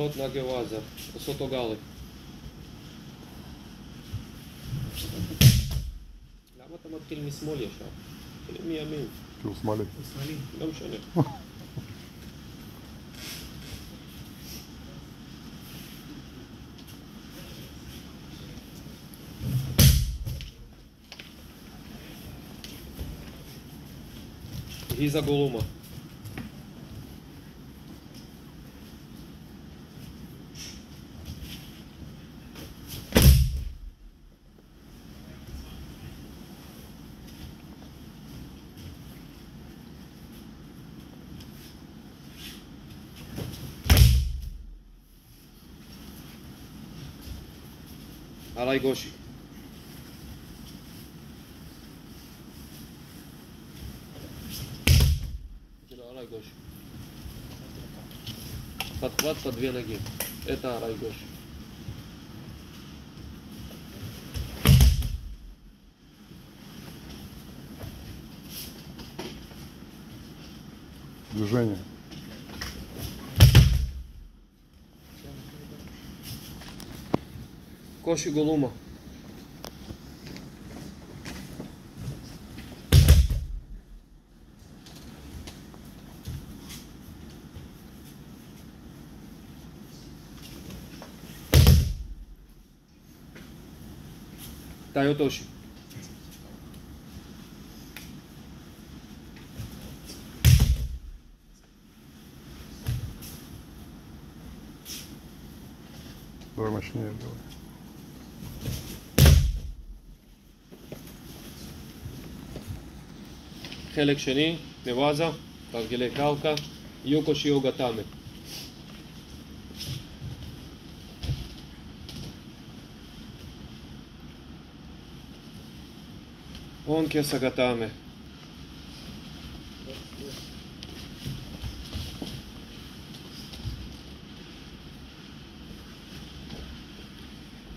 עוד מהגרואזה, עושות לו גארליק. למה אתה מתחיל משמאל ישר? תתחיל מימין, כי הוא שמאלי. הוא שמאלי. לא משנה. He's a 新井剛志 Арай Гоши. Подхват по две ноги. Это Арай Гоши. Движение. Коши голума. Тайотоши. Давай мощнее делай. חלק שני, נבואזה, תרגילי קרקע, יוקו שיוגה תאמה. הון כסגה תאמה.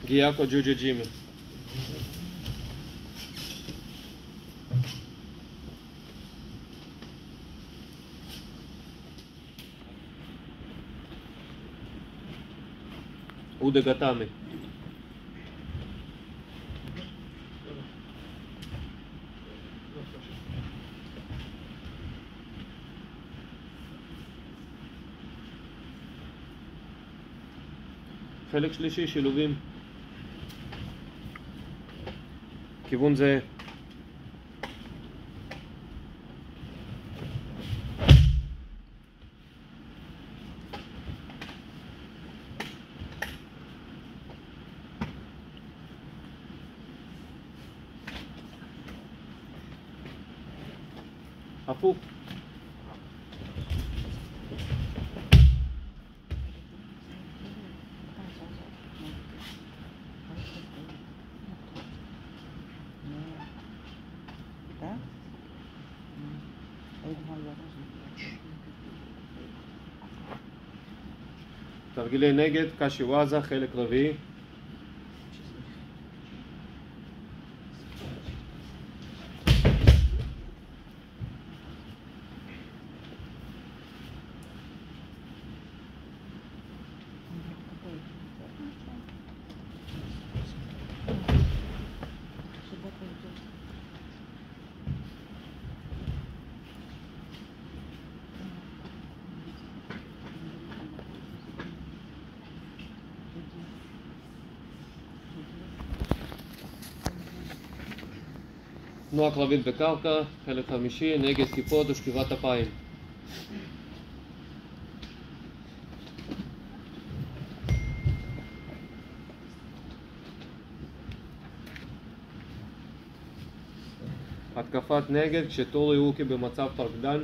גיאקו ג'וג'ה אודה גתאמה. חלק שלישי, שילובים. כיוון זה הפוך. תרגילי נגד, קשי וואזה, חלק רביעי תנועה קרבית בקרקע, חלק חמישי, נגד כיפות ושכיבת אפיים. התקפת נגד כשטורי אוקי במצב פרקדן.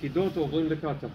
פקידות עוברים לקטה.